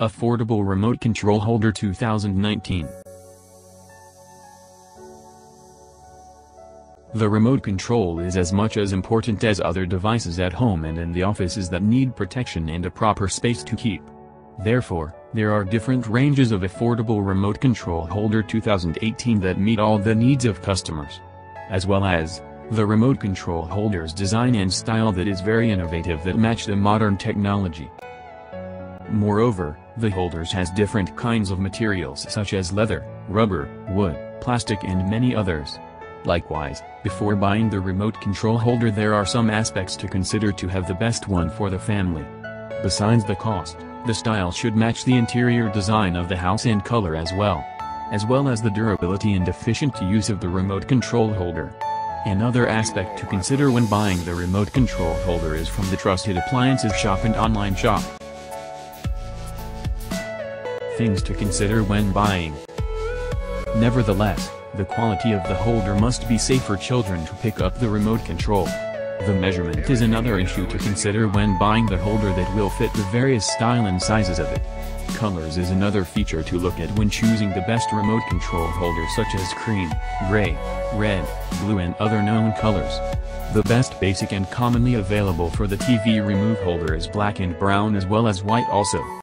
Affordable Remote Control Holder 2019 The remote control is as much as important as other devices at home and in the offices that need protection and a proper space to keep. Therefore, there are different ranges of affordable remote control holder 2018 that meet all the needs of customers. As well as, the remote control holder's design and style that is very innovative that match the modern technology. Moreover, the holders has different kinds of materials such as leather, rubber, wood, plastic and many others. Likewise, before buying the remote control holder there are some aspects to consider to have the best one for the family. Besides the cost, the style should match the interior design of the house and color as well. As well as the durability and efficient use of the remote control holder. Another aspect to consider when buying the remote control holder is from the trusted appliances shop and online shop. Things to consider when buying. Nevertheless, the quality of the holder must be safe for children to pick up the remote control. The measurement is another issue to consider when buying the holder that will fit the various style and sizes of it. Colors is another feature to look at when choosing the best remote control holder such as cream, gray, red, blue and other known colors. The best basic and commonly available for the TV remove holder is black and brown as well as white also.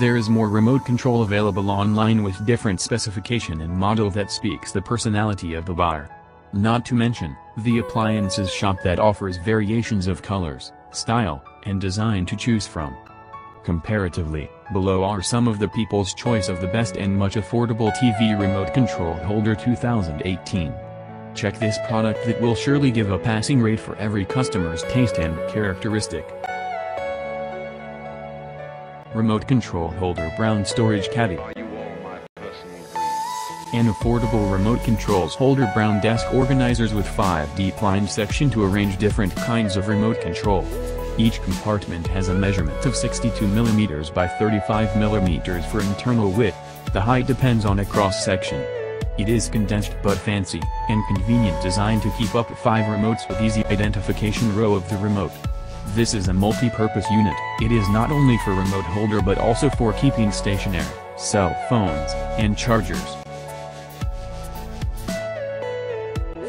There is more remote control available online with different specification and model that speaks the personality of the buyer. Not to mention, the appliances shop that offers variations of colors, style, and design to choose from. Comparatively, below are some of the people's choice of the best and much affordable TV remote control holder 2018. Check this product that will surely give a passing rate for every customer's taste and characteristic. Remote Control Holder Brown Storage Caddy An affordable remote controls holder brown desk organizers with 5 deep lined section to arrange different kinds of remote control. Each compartment has a measurement of 62 mm by 35 mm for internal width, the height depends on a cross section. It is condensed but fancy, and convenient design to keep up 5 remotes with easy identification row of the remote. This is a multi-purpose unit, it is not only for remote holder but also for keeping stationery, cell phones, and chargers.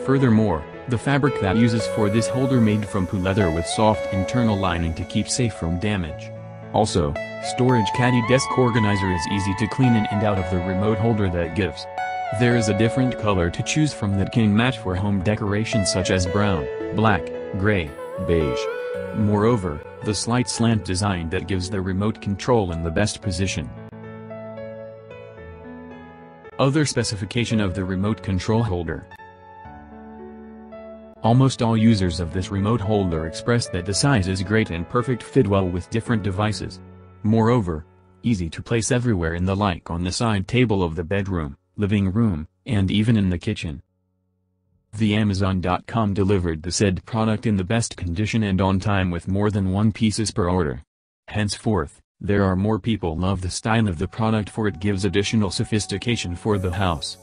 Furthermore, the fabric that uses for this holder made from PU leather with soft internal lining to keep safe from damage. Also, storage caddy desk organizer is easy to clean in and out of the remote holder that gives. There is a different color to choose from that can match for home decoration such as brown, black, gray, beige, Moreover, the slight slant design that gives the remote control in the best position. Other specification of the remote control holder. Almost all users of this remote holder express that the size is great and perfect fit well with different devices. Moreover, easy to place everywhere in the like on the side table of the bedroom, living room, and even in the kitchen. The Amazon.com delivered the said product in the best condition and on time with more than one pieces per order. Henceforth, there are more people love the style of the product for it gives additional sophistication for the house.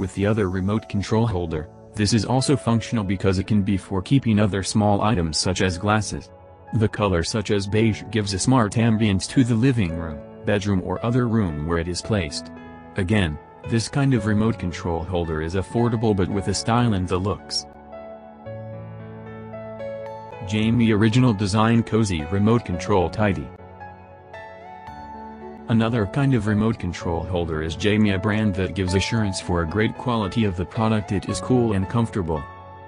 With the other remote control holder, this is also functional because it can be for keeping other small items such as glasses. The color such as beige gives a smart ambience to the living room, bedroom or other room where it is placed. Again, this kind of remote control holder is affordable but with a style and the looks. Jamie Original Design Cozy Remote Control Tidy Another kind of remote control holder is Jamie a brand that gives assurance for a great quality of the product it is cool and comfortable.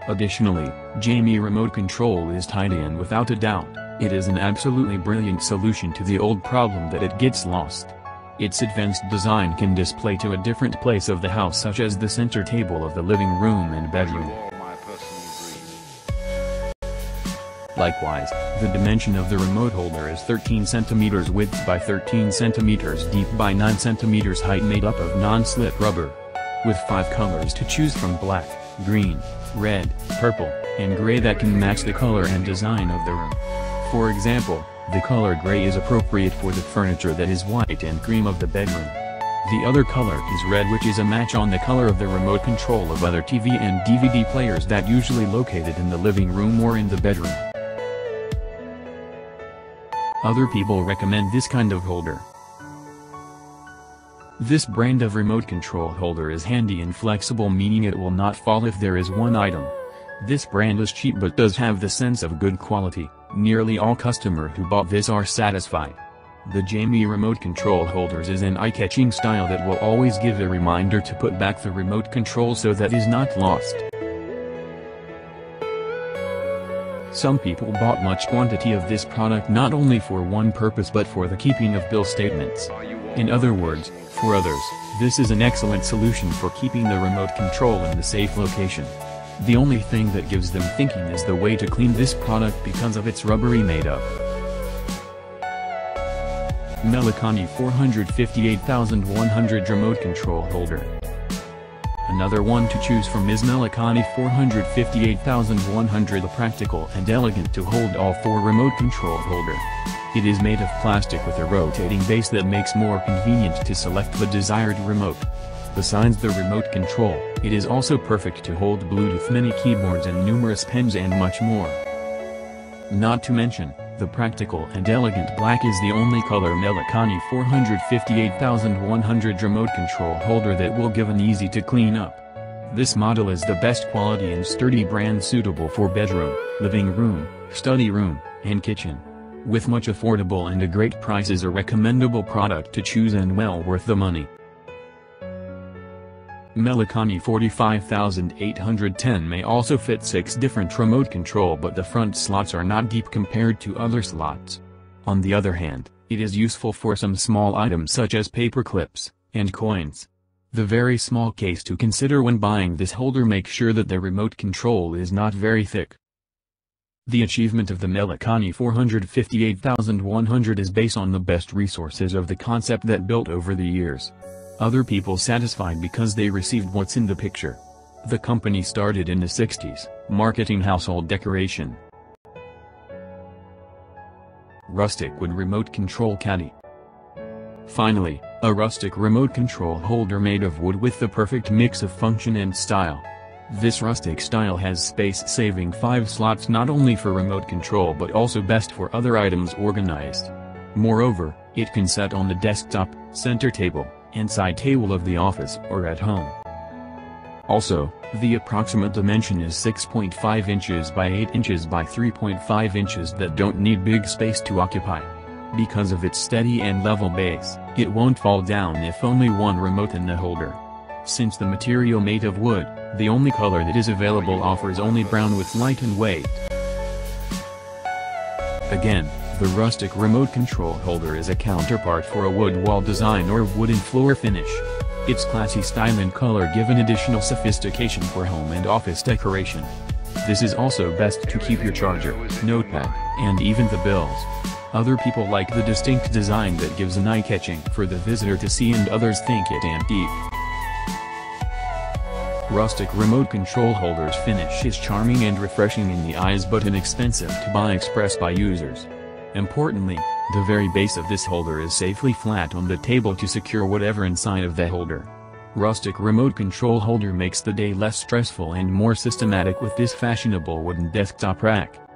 Additionally, Jamie Remote Control is tidy and without a doubt, it is an absolutely brilliant solution to the old problem that it gets lost. Its advanced design can display to a different place of the house such as the center table of the living room and bedroom. Likewise, the dimension of the remote holder is 13 cm width by 13 cm deep by 9 cm height made up of non-slip rubber. With 5 colors to choose from black, green, red, purple, and gray that can match the color and design of the room. For example, the color gray is appropriate for the furniture that is white and cream of the bedroom. The other color is red which is a match on the color of the remote control of other TV and DVD players that usually located in the living room or in the bedroom. Other people recommend this kind of holder. This brand of remote control holder is handy and flexible meaning it will not fall if there is one item. This brand is cheap but does have the sense of good quality, nearly all customer who bought this are satisfied. The Jamie remote control holders is an eye-catching style that will always give a reminder to put back the remote control so that is not lost. Some people bought much quantity of this product not only for one purpose but for the keeping of bill statements. In other words, for others, this is an excellent solution for keeping the remote control in the safe location. The only thing that gives them thinking is the way to clean this product because of its rubbery made-up. Melecani 458100 Remote Control Holder Another one to choose from is Melecani 458100 The practical and elegant to hold all four remote control holder. It is made of plastic with a rotating base that makes more convenient to select the desired remote. Besides the remote control, it is also perfect to hold Bluetooth mini keyboards and numerous pens and much more. Not to mention, the practical and elegant black is the only color Melecani 458100 remote control holder that will give an easy to clean up. This model is the best quality and sturdy brand suitable for bedroom, living room, study room, and kitchen. With much affordable and a great price is a recommendable product to choose and well worth the money. Melecani 45810 may also fit 6 different remote control but the front slots are not deep compared to other slots. On the other hand, it is useful for some small items such as paper clips, and coins. The very small case to consider when buying this holder make sure that the remote control is not very thick. The achievement of the Melecani 458100 is based on the best resources of the concept that built over the years. Other people satisfied because they received what's in the picture. The company started in the 60s, marketing household decoration. Rustic wood remote control caddy. Finally, a rustic remote control holder made of wood with the perfect mix of function and style. This rustic style has space-saving 5 slots not only for remote control but also best for other items organized. Moreover, it can set on the desktop, center table, and side table of the office or at home. Also, the approximate dimension is 6.5 inches by 8 inches by 3.5 inches that don't need big space to occupy. Because of its steady and level base, it won't fall down if only one remote in the holder. Since the material made of wood, the only color that is available offers only brown with light and weight. Again, the rustic remote control holder is a counterpart for a wood wall design or wooden floor finish. Its classy style and color give an additional sophistication for home and office decoration. This is also best to keep your charger, notepad, and even the bills. Other people like the distinct design that gives an eye-catching for the visitor to see and others think it antique. Rustic remote control holders finish is charming and refreshing in the eyes but inexpensive to buy express by users. Importantly, the very base of this holder is safely flat on the table to secure whatever inside of the holder. Rustic remote control holder makes the day less stressful and more systematic with this fashionable wooden desktop rack.